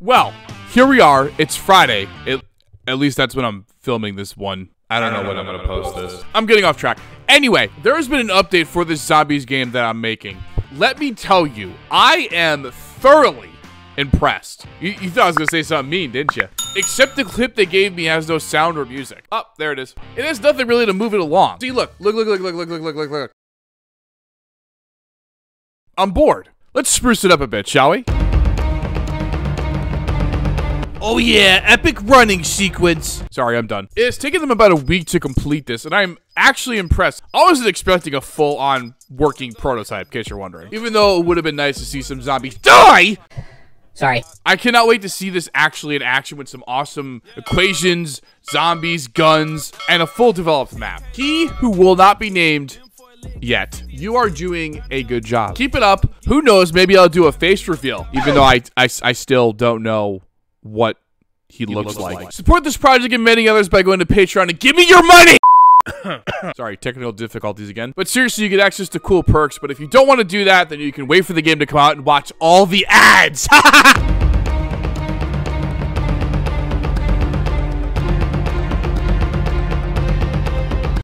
Well, here we are. It's Friday. It, at least that's when I'm filming this one. I don't, know when I'm going to post this. I'm getting off track. Anyway, there has been an update for this zombies game that I'm making. Let me tell you, I am thoroughly impressed. You, you thought I was going to say something mean, didn't you? Except the clip they gave me has no sound or music. Oh, there it is. It has nothing really to move it along. See, look, look, look, look, look, look, look, look, look, look. I'm bored. Let's spruce it up a bit, shall we? Oh yeah, epic running sequence. Sorry, I'm done. It's taken them about a week to complete this, and I'm actually impressed. I wasn't expecting a full-on working prototype, in case you're wondering. Even though it would have been nice to see some zombies die, Sorry. I cannot wait to see this actually in action with some awesome equations, zombies, guns, and a full developed map. He who will not be named yet. You are doing a good job. Keep it up. Who knows, maybe I'll do a face reveal, even though I, I, I still don't know what he, looks, looks like. like. Support this project and many others by going to Patreon and give me your money! Sorry, technical difficulties again. But seriously, you get access to cool perks, but if you don't want to do that, then you can wait for the game to come out and watch all the ads.